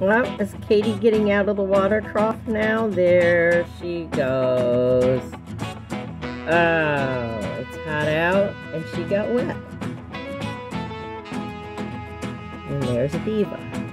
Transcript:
Well, is Katie getting out of the water trough now? There she goes. Oh, it's hot out and she got wet. And there's a diva.